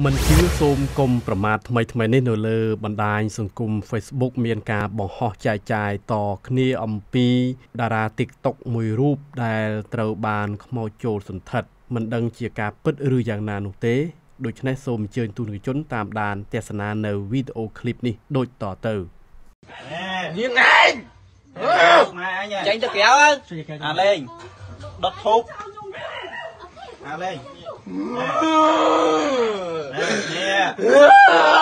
មិនជឿសូមកុំប្រមាថថ្មីថ្មីនេះនៅលើបណ្ដាញសង្គម Facebook មានការបង្ហោះចែកចាយតគ្នាអំពីតារា TikTok មួយរូបដែលត្រូវបានខ្មោចចូលសន្ធិដ្ឋមិនដឹងជាការពិតឬយ៉ាងណានោះទេដូច្នេះសូមអញ្ជើញទូនជនតាមដានទស្សនានៅវីដេអូឃ្លីបនេះដូចតទៅនាងឯងម៉ែអញចេញទៅក្រៅអាលេងដុតធូបអាលេងនេះ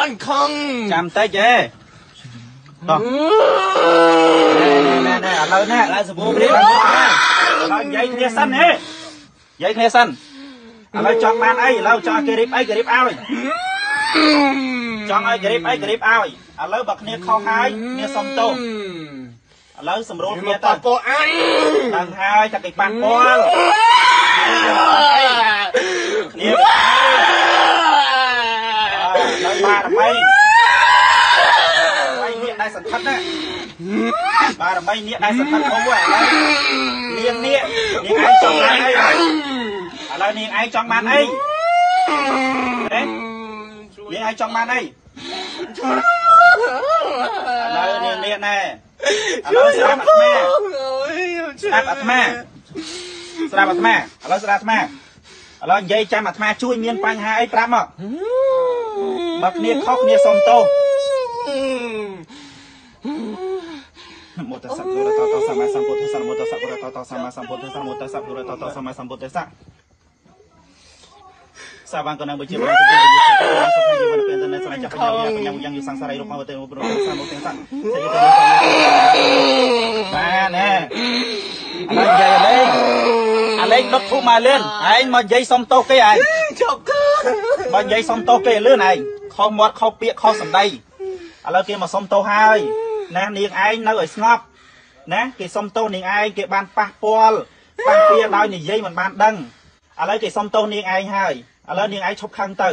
អញខំចាំតិចទេតោះណែណែឥឡូវនេះឥឡូវសម្បូរនេះឥឡូវនិយាយគ្នាសិនហេនិយាយគ្នាសិនឥឡូវចង់បានអីឥឡូវចង់គេរៀបអីគេរៀបឲ្យចង់ឲ្យគេរៀបអីគេរៀបឲ្យឥឡូវបើគ្នាខុសហើយគ្នាសុំទោសឥឡូវសម្រួលគ្នាទៅពោអញដឹងហើយតែគេប៉ះពាល់ គ្នាដល់បារមីបារមីនេះដែរសន្ធិដ្ឋណាបារមីនេះដែរសន្ធិដ្ឋអូឥឡូវនាងនេះនាងឯងចង់បានអីឥឡូវនាងឯងចង់បានអីហេនាងឯងចង់បានអីឥឡូវនាងនេះណែឥឡូវស្ដាប់អាត្មាស្ដាប់អាត្មាស្ដាប់អាត្មាឥឡូវស្ដាប់អាត្មា ឥឡូវនិយាយចាំអាត្មាជួយមានបញ្ហាអីប្រាប់មកបើគ្នាខុសគ្នាសុំទោសមោតសៈគុរតតសម្មាសម្ពុទ្ធស្សមោតសៈគុរតតសម្មាសម្ពុទ្ធស្សមោតសៈគុរតតសម្មាសម្ពុទ្ធស្សសាបានកណាបុជាបានទៅជាសុខជីវនពេលទៅស្រ័យចាប់យ៉ាងយ៉ាងយ៉ាងយសង្សាររូបមកទៅប្រកសាមកទាំងសាសេចក្ដីបានណែឥឡូវនិយាយលេងអា លេងដុតធូមកលឿនឯងមកនិយាយសុំទោសគេឯងចប់គឺមកនិយាយសុំទោសគេលឿនឯងខុសមាត់ខុសពាក្យខុសសម្ដីឥឡូវគេមកសុំទោសហើយណានាងឯងនៅឲ្យស្ងប់ណាគេសុំទោសនាងឯងគេបានប៉ះពាល់ប៉ះពាល់ដោយនិយាយមិនបានដឹងឥឡូវគេសុំទោសនាងឯងហើយឥឡូវនាងឯងឈប់ខឹងទៅ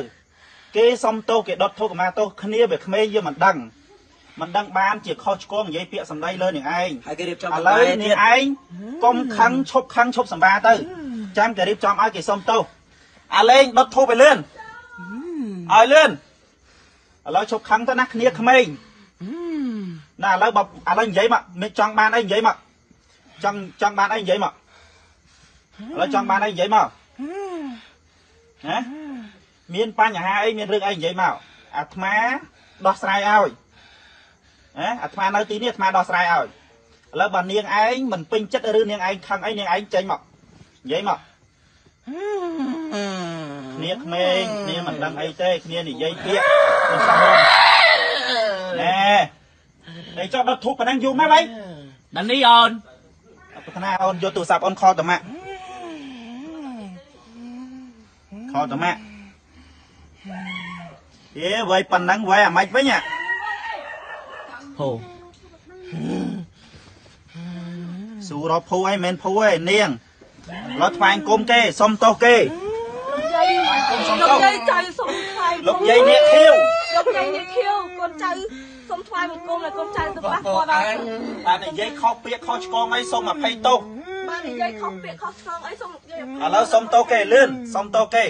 គេសុំទោសគេដុតធូបកម្មាទោសគ្នាវាក្មេងយើងមិនដឹង មិនដឹងបានជាខុសឆ្គងនិយាយពាក្យសម្ដីលើនាងឯងហើយគេរៀបចំឥឡូវនាងឯងកុំខឹងឈប់ខឹងឈប់សម្បាទៅចាំគេរៀបចំឲ្យគេសុំទោសអាលេងដុតធូបឲ្យលឿនឲ្យលឿនឥឡូវឈប់ខឹងទៅណាគ្នាក្មេងណាឥឡូវបើឥឡូវនិយាយមកមិនចង់បានអីនិយាយមកចង់ចង់បានអីនិយាយមកឥឡូវចង់បានអីនិយាយមកណាមានបញ្ហាអីមានរឿងអីនិយាយមកអាត្មាដោះស្រាយឲ្យ ណាអាត្មានៅទីនេះអាត្មាដោះស្រាយឲ្យឥឡូវបើនាងឯងមិនពេញចិត្តឬនាងឯងខឹងអីនាងឯងចេញមកនិយាយមកគ្នាក្មេងគ្នាមិនដឹងអីទេគ្នានិយាយពាក្យមិនសមរម្យណែតែចុះដុតធូបប៉ុណ្ណឹងយូរម៉េចបៃដល់នេះអូនប្រាថ្នាអូនយកទូរស័ព្ទអូនខលតម៉ាក់ខលតម៉ាក់អេវៃប៉ុណ្ណឹងវៃអាម៉េចវិញហូ សួររកភូអីមិនភូឯនាងលោកថ្វាយគុំគេសុំទោសគេលោកយាយចៅសុំថ្វាយលោកយាយនេះខៀវលោកយាយនេះខៀវកូនចៅសុំថ្វាយបង្គំឲ្យកូនចៅទៅប៉ះពាល់ដល់បាទនិយាយខុសពាក្យខុសឆ្គងអីសុំអភ័យទោសបាទនិយាយខុសពាក្យខុសឆ្គងអីសុំនិយាយឥឡូវសុំទោសគេលឿនសុំទោសគេ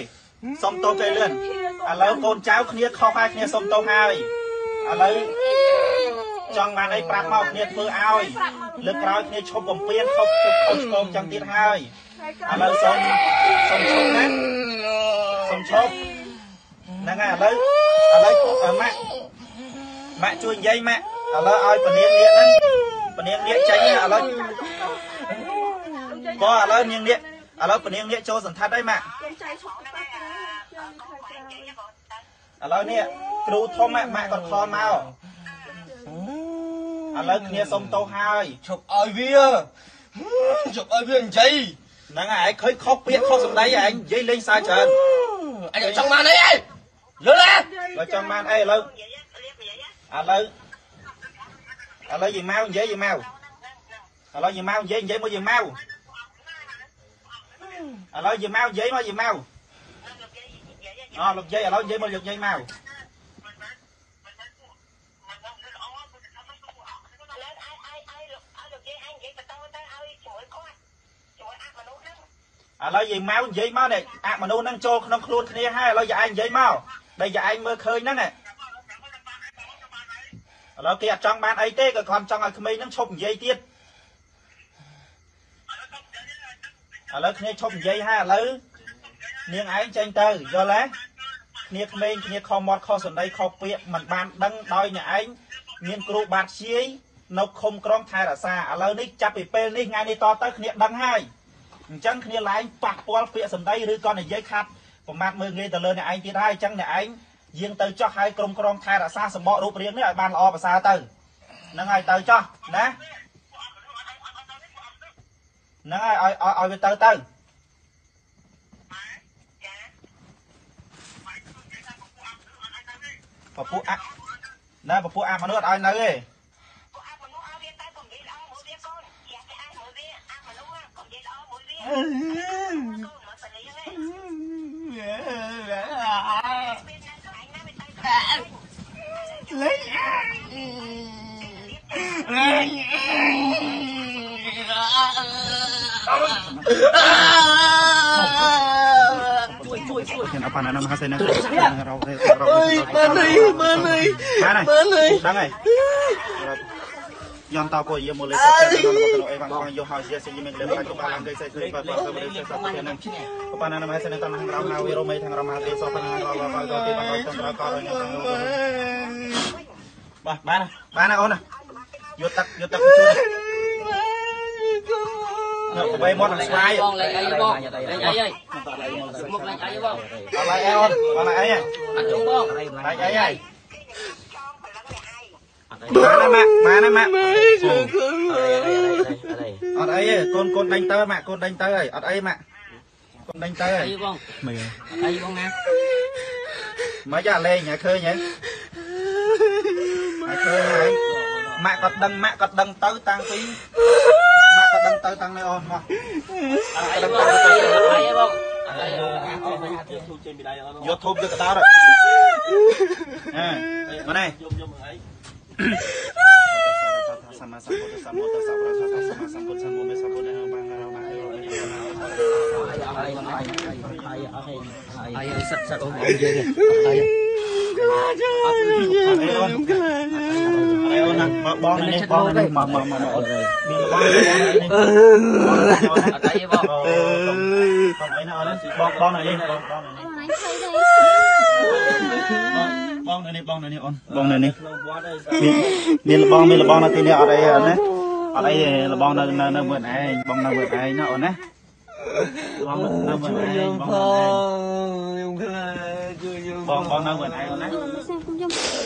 សុំទោសគេលឿនឥឡូវកូនចៅគ្នាខុសហើយគ្នាសុំទោសហើយឥឡូវ ចង់បានអីប្រាប់មកគ្នាធ្វើឲ្យលើកក្រោយគ្នាឈប់បំពេញខុសខុសឆ្គងចឹងទៀតហើយឥឡូវសុំសុំឈប់ណាសុំឈប់ហ្នឹងហើយឥឡូវឥឡូវម៉ាក់ម៉ាក់ជួយនិយាយម៉ាក់ឥឡូវឲ្យពនាងនាគហ្នឹងពនាងនាគចេញឥឡូវក៏ឥឡូវនាងនាគឥឡូវពនាងនាគចូលសន្តាត់ហើយម៉ាក់ឥឡូវនេះគ្រូធំម៉ាក់ម៉ាក់គាត់ខលមក ឥឡូវគ្នាសុំទោសហើយឈប់ឲ្យវាឈប់ឲ្យវានិយាយហ្នឹងហើយឃើញខុសពាក្យខុសសម្ដីឯងនិយាយលេងសើច្រើនអញចង់បានអីឯងយល់ទេបើចង់បានអីឥឡូវឥឡូវឥឡូវយីម៉ៅនិយាយយីម៉ៅឥឡូវយីម៉ៅនិយាយនិយាយមកយីម៉ៅឥឡូវយីម៉ៅនិយាយមកយីម៉ៅអូលោកយាយឥឡូវនិយាយមកលោកយាយម៉ៅ ឥឡូវយាយម៉ៅនិយាយមកនេះអមនុស្សនឹងចូលក្នុងខ្លួនគ្នាហើយឥឡូវយាយឯងនិយាយមកដែលយាយឯងមើលឃើញហ្នឹងឯងឥឡូវគេអត់ចង់បានអីទេក៏គាត់ចង់ឲ្យក្មេងហ្នឹងឈប់និយាយទៀតឥឡូវគ្នាឈប់និយាយហើយឥឡូវនាងឯងចេញទៅយល់ទេគ្នាក្មេងគ្នាខំមាត់ខុសសណ្ដីខុសពាក្យមិនបានដឹងដោយអ្នកឯងមានគ្រូបាតជាយនៅឃុំក្រុងថែរក្សាឥឡូវនេះចាប់ពីពេលនេះថ្ងៃនេះតទៅគ្នាដឹងហើយ អញ្ចឹងគ្នាឡើងប៉ះពាល់ពាក្យសម្ដីឬក៏និយាយខាត់ប្រមាថមើលងាយទៅលើអ្នកឯងទៀតហើយអញ្ចឹងអ្នកឯងយាងទៅចោះឲ្យក្រុមក្រុងថែរក្សាសម្បករូបរាងនេះឲ្យបានល្អប្រសើរទៅហ្នឹងហើយទៅចោះណាហ្នឹងហើយឲ្យឲ្យឲ្យវាទៅទៅពពួកអាណែពពួកអាមនុស្សអត់ឲ្យនៅទេ ជួយជួយជួយ Kan apa anak nama saya nak rau rau Ơi, bên này, bên này. Ba này. Bên này. Đang này. Yon tao có gì một lấy cái nó nó nó em bằng vô hỏi gì sẽ mình lên lại chụp làm cái sẽ sẽ và và và sẽ sắp cái này. Có bạn nama saya nak tanah rau nào hero mấy thằng rau mà đi so tanah rau rau rau thì bằng trong rau cỏ rồi Ba ba này, ba này ôn này. Vô tắc vô tắc chút. Nó bay mót làm sai. បង លេងអីបងលេងអីហើយមកលេងអីបង Ở lại ôn, ở lại ấy. អត់ជុំបង Lại ấy ấy. Má này mẹ, má này mẹ. អត់អីទេកូនកូនដេញទៅម៉ាក់កូនដេញទៅហើយអត់អីម៉ាក់កូនដេញទៅហើអីយបងមើលអីបងណាមកយ៉ាលេងហើយឃើញហើយហើយឃើញហើយម៉ាក់គាត់ដឹងម៉ាក់គាត់ដឹងទៅតាំងពីម៉ា ក់គាត់ដឹងទៅតាំងនេះអូនមកអីបងអីបងអីយកធូបយកកដោតអើមកនេះសម្មាសម្ពុទ្ធសម្ពុទ្ធសម្ពុទ្ធសម្មាសម្ពុទ្ធសម្ពុទ្ធសម្ពុទ្ធបានរមកអីអីសិតសិតអូនអីអីអូនអី អូនណាមកបងនេះបងនេះមកមកមកអូនមានបងនេះបងនេះអត់អីបងបងអីណាអូនបងបងនេះបងបងនេះបងនៅនេះបងនៅនេះអូនបងនៅនេះមានមានលបងមានលបងនៅទីនេះអត់អីអូនណាអត់អីទេលបងនៅនៅនៅមើលឯងបងនៅមើលឯងណាអូនណាបងនៅមើលឯងបងនៅបងបងនៅមើលឯងអូនណាអីបងអីអីបងថ្មីទៀតអីយក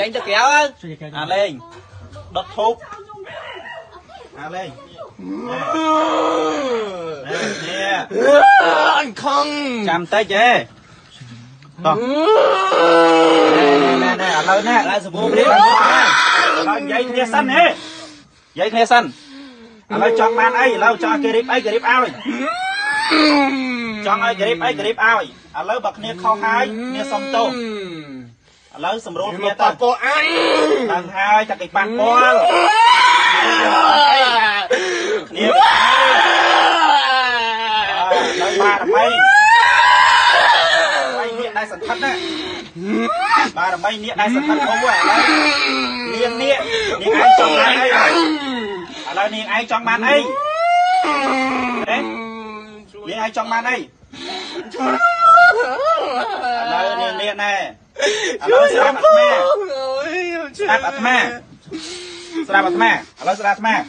េញ ទៅក្រៅអើអាលេងដុតធូបអាលេងនេះអញខំចាំតិចទេតោះណែណែឥឡូវណែឡើងសម្បូរព្រាឥឡូវនិយាយគ្នាសិនហេនិយាយគ្នាសិនឥឡូវចង់បានអីឥឡូវចង់គេរៀបអីគេរៀបឲ្យចង់ឲ្យគេរៀបអីគេរៀបឲ្យឥឡូវបើគ្នាខុសហើយគ្នាសុំទោស ឥឡូវសម្រួលមកគ្នាប៉ទៅប៉អញដឹងហើយតែគេប៉ះពាល់គ្នានៅបារមីបារមីនេះដែរសន្ធិដ្ឋណាបារមីនេះដែរសន្ធិដ្ឋអូឥឡូវនាងនេះនាងឯងចង់បានអីឥឡូវនាងឯងចង់បានអីហេនាងឯងចង់បានអីឥឡូវនាងនេះណែ ឥឡូវស្រាប់អាត្មាស្រាប់អាត្មាស្រាប់អាត្មាឥឡូវស្រាប់អាត្មាឥ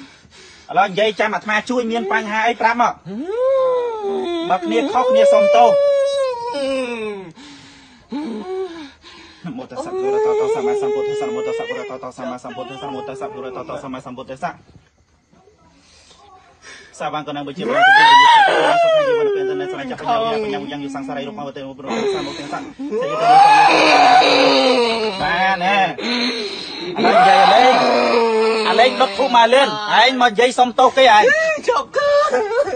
ឡូវនិយាយចាំអាត្មាជួយមានបញ្ហាអីប្រាប់មកបើគ្នាខុសគ្នាសុំទោសមោតសៈពុរតតសម្មាសម្ពុទ្ធស្សៈមោតសៈពុរតតសម្មាសម្ពុទ្ធស្សៈមោតសៈពុរតតសម្មាសម្ពុទ្ធស្សៈសសាបានកណ្ដឹងវិជាបានទៅទៅសុខជីវនពេលទៅស្រ័យចាប់បញ្ញាបញ្ញាយ៉ាងយសង្សារៃរូបមកទៅប្រពសាមកទាំងសាសេយទៅបានណែអលេងយាយអលេងអលេងដុតធូមកលឿនឯងមកយាយសុំទោសគេឯងជប់គឺ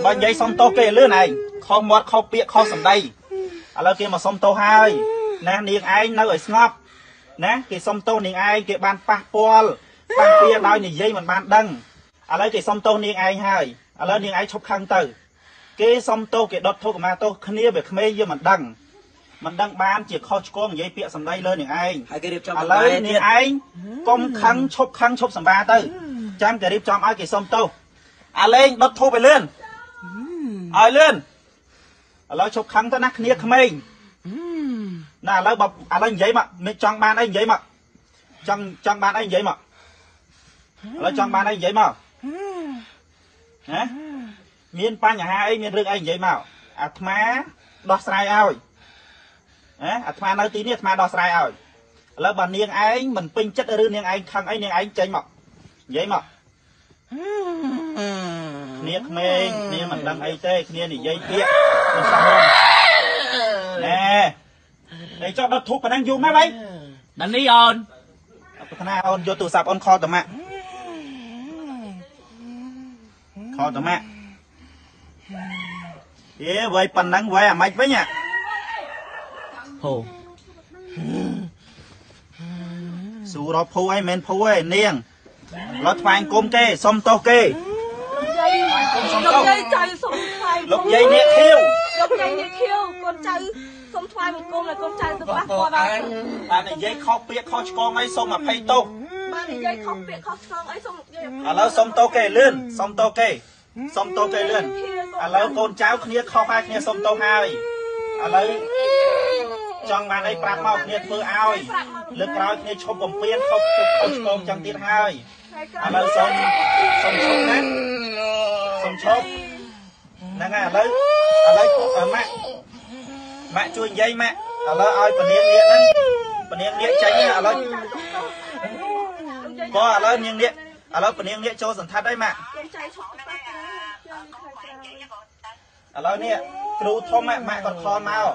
បើនិយាយសុំទោសគេលឿនឯងខុសមាត់ខុសពាក្យខុសសម្ដីឥឡូវគេមកសុំទោសហើយណានាងឯងនៅឲ្យស្ងប់ណាគេសុំទោសនាងឯងគេបានប៉ះពាល់ប៉ះពាល់ដោយនិយាយមិនបានដឹងឥឡូវគេសុំទោសនាងឯងហើយ ឥឡូវនាងឯងឈប់ខឹងទៅ គេសុំទោសគេដុតធូបកម្មាទោសគ្នាវាក្មេងយើងមិនដឹងមិនដឹងបានជាខុសឆ្គងនិយាយពាក្យសម្ដីលើនាងឯងហើយគេរៀបចំឥឡូវនាងឯងកុំខឹងឈប់ខឹងឈប់សម្បាទៅចាំគេរៀបចំឲ្យគេសុំទោសអាលេងដុតធូបឲ្យលឿនឲ្យលឿនឥឡូវឈប់ខឹងទៅណាគ្នាក្មេងណាឥឡូវបើឥឡូវនិយាយមកមិនចង់បានអីនិយាយមកចង់ចង់បានអីនិយាយមកឥឡូវចង់បានអីនិយាយមក ណាមានបញ្ហាអីមានរឿងអីនិយាយមកអាត្មាដោះស្រាយឲ្យណាអាត្មានៅទីនេះអាត្មាដោះស្រាយឲ្យឥឡូវបើនាងឯងមិនពេញចិត្តឬនាងឯងខឹងអីនាងឯងចេញមកនិយាយមកគ្នាក្មេងគ្នាមិនដឹងអីទេគ្នានិយាយពាក្យមិនសមរម្យណែតែចប់ដល់ធូបប៉ុណ្ណឹងយូរម៉េចហីដល់នេះអូនប្រាថ្នាអូនយកទូរស័ព្ទអូនខលតម៉ាក់ ខលតម៉ាក់អេវាយប៉ុណ្ណឹងវាយអាម៉េចវិញហ่ะហូស៊ូរកភូអីមិនមែនភូឯនាងឡត់ថ្វាយគុំគេសុំទោសគេយាយលោកយាយចៅសុំថ្វាយលោកយាយនាងខៀវលោកយាយនេះខៀវកូនចៅសុំថ្វាយបង្គំឲ្យកូនចៅទៅប៉ះពាល់ដល់បាននិយាយខុសពាក្យខុសឆ្គងអីសូមអភ័យទោស បាននិយាយខុសពាក្យខុសឆ្គងអីសុំលោកយាយឥឡូវសុំទោសគេលឿនសុំទោសគេសុំទោសគេលឿនឥឡូវកូនចៅគ្នាខុសហើយគ្នាសុំទោសហើយឥឡូវចង់បានអីប្រាប់មកគ្នាធ្វើឲ្យលើកក្រោយគ្នាឈប់បំពេញខុសខុសខុសឆ្គងចឹងទៀតហើយឥឡូវសុំសុំឈប់ណាសុំឈប់ហ្នឹងហើយឥឡូវឥឡូវអឺម៉ាក់ម៉ាក់ជួយនិយាយម៉ាក់ឥឡូវឲ្យពនាងនាគហ្នឹងពនាងនាគចេញណាឥឡូវ ក៏ឥឡូវនាងនេះឥឡូវពនាងនេះចូលសន្តាត់ហើយម៉ាក់កូនចៅឈប់ទៅប៉ះចាចាខ្លាចចាឥឡូវនេះគ្រូធំម៉ាក់ម៉ាក់គាត់ខលមក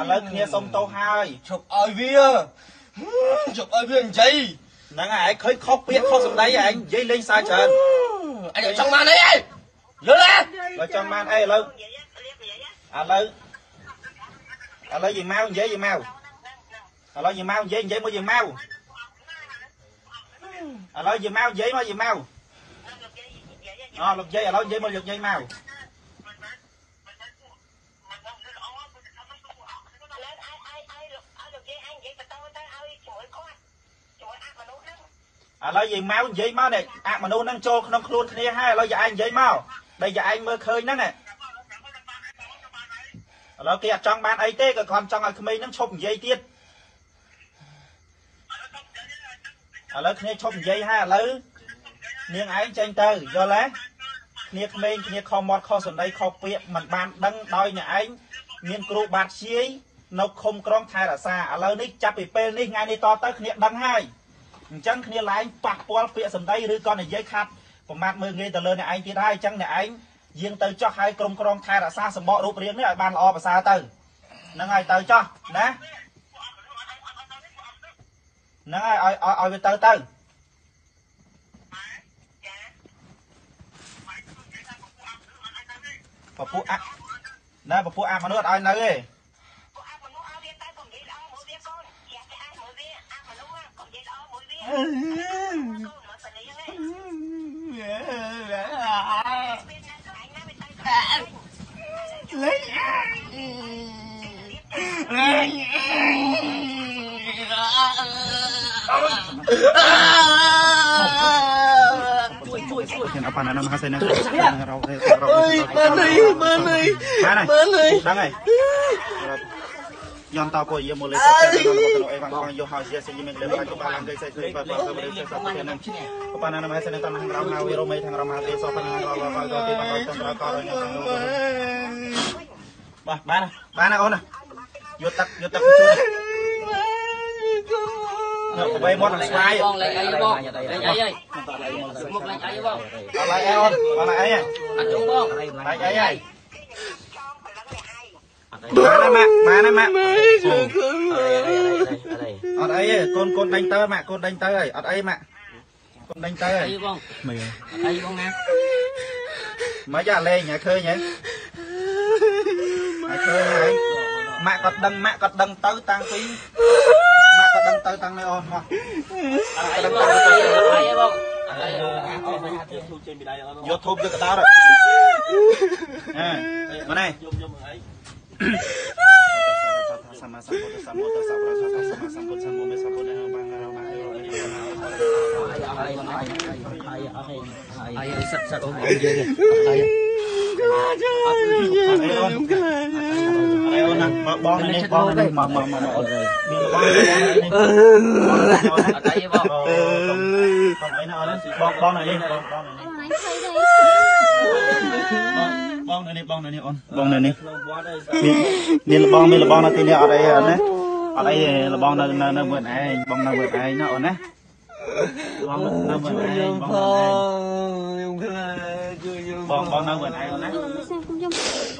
ឥឡូវគ្នាសុំទោសហើយជប់ឲ្យវាជប់ឲ្យវានិយាយហ្នឹងហើយឯងឃើញខុសពាក្យខុសសម្ដីឯងនិយាយលេងសើចច្រើនអញចង់បានអីអីលឺទេបើចង់បានអីឥឡូវឥឡូវឥឡូវយើងមកនិយាយយើងមកឥឡូវយើងមកនិយាយនិយាយមកយើងមក ឥឡូវយើងមកនិយាយមកយើងមកអលោកយាយឥឡូវនិយាយមកលោកយាយមកឥឡូវយាយម៉ៅនិយាយមកនេះអមនុស្សហ្នឹងចូលក្នុងខ្លួនគ្នាហើយឥឡូវយាយឯងនិយាយមកដែលយាយឯងមើលឃើញហ្នឹងឥឡូវគេអត់ចង់បានអីទេក៏គាត់ចង់ឲ្យក្មេងហ្នឹងឈប់និយាយទៀត ឥឡូវគ្នាឈប់និយាយហើយឥឡូវនាងឯងចេញទៅយល់ទេគ្នាក្មេងគ្នាខំមាត់ខុសសម្ដីខុសពាក្យមិនបានដឹងដោយអ្នកឯងមានគ្រូបាតជាយនៅឃុំក្រុងថែរក្សាឥឡូវនេះចាប់ពីពេលនេះថ្ងៃនេះតទៅគ្នាដឹងហើយអញ្ចឹងគ្នាឡើងប៉ះពាល់ពាក្យសម្ដីឬក៏និយាយខាត់ប្រមាថមើលងាយទៅលើអ្នកឯងទៀតហើយអញ្ចឹងអ្នកឯងយាងទៅចោះឲ្យក្រុមក្រងថែរក្សាសម្បករូបរាងនេះឲ្យបានល្អប្រសើរទៅហ្នឹងហើយទៅចោះណា ហ្នឹងហើយឲ្យឲ្យឲ្យវាទៅទៅពពុះអាណាពពុះអាមនុស្សអត់ឲ្យនៅទេ ជួយជួយជួយ Yan apa na naman kasi na raw Ơi, bên đi, bên đi, Ba này. bên đi. Đang này. Yon tao ko iya mulai sa sa no ko e bang ko yo ha sia sa yimen le ba ko ba lang sa sa ba ba ba sa sa sa nan ko pa na naman sa tan hang raw na wi ro mai thang raw ma te so pa na raw ba ba ko te bang ko tan raw ko ro ba ba na ba na ko na yo tak yo tak chu អនៅ បែមាត់នឹងស្វាយបងលេងអីបងលេងអីហើយមុខលេងអីបងអត់ឡើយអីអូនអត់ឡើយអីហ៎អត់ជុំបងឡើយអីហើយម៉ាណាម៉ាម៉ាណាម៉ាអត់អីទេកូនកូនដេញទៅម៉ាកូនដេញទៅហើយអត់អីម៉ាកូនដេញទៅហើយអីបងមើលអីបងណាមកយ៉ាលេងឲ្យឃើញហ៎ឲ្យឃើញហើយម៉ាក់គាត់ដឹងម៉ាក់គាត់ដឹងទៅតាំងពីម៉ាក់គាត់ដឹង ទៅតាំងនៅអូនមកអីបងអីបងអីយកធូបយកកដោតអើមកនេះសម្មាសម្ពុទ្ធសម្ពុទ្ធសម្ពុទ្ធសម្មាសម្ពុទ្ធសម្ពុទ្ធសម្ពុទ្ធបានបានអីសិតសិតអូនយើងអីអត់អូន អីអូនណាមកបងនេះបងនេះមកមកមកអូនមានបងនេះអត់អីបងបងអីណាអូនបងបងនេះបងបងនេះអីថៃទេបងនៅនេះបងនៅនេះអូនបងនៅនេះមានមានលបងមានលបងនៅទីនេះអត់អីអូនណាអត់អីលបងនៅនៅនៅមើលឯងបងនៅមើលឯងណាអូនណាបងនៅមើលឯងបងនៅឯងបងបងនៅមើលឯងអូនណា xem cũng giống អីបងអីអីបងថ្មីទៀតអីជិនច្មោះយកច្មោះឡើងឡើងឡើងបងនៅមើលទីទីបានអូណា